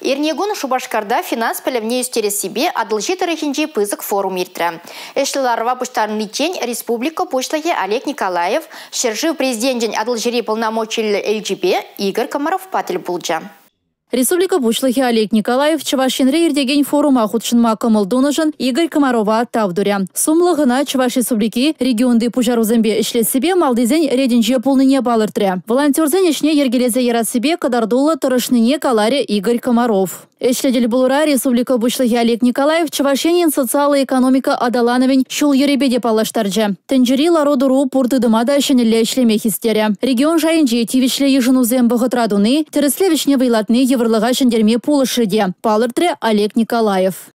Ирнегун Шубашкарда финанс пілімне себе адылжи тарихинче пызык форум иртірі. Эшліларва бұштарын литен республика почтаге Олег Николаев, шыржы президентен адылжири полномочил ЛГБ Игорь Комаров патыл бұлжа. Республика Бушлахи Олег Николаев Чавашинре ердеген форума худшынма донышын Игорь Комарова тавдуря. Сумлығына Чаваш Республики регионды пужарузымбе себе малдызен редінже пулныне балыртыря. Волонтерзен ішне ергелезе ерасыбе кадардулы тұрышныне каларе Игорь Комаров. Эшледель булура Республика Бушлахи Олег Николаев Чавашенин социалы экономика адалановин шул еребеде палаштаржы. Тенджери лародуру пуртыдыма да шенелле ишлеме хистеря. Регион жайынже тивишле ежынузем бұғытрадуны, тереслевишне вайлатны еврлыға шендерме пулышыде. Палыртре Олег Николаев.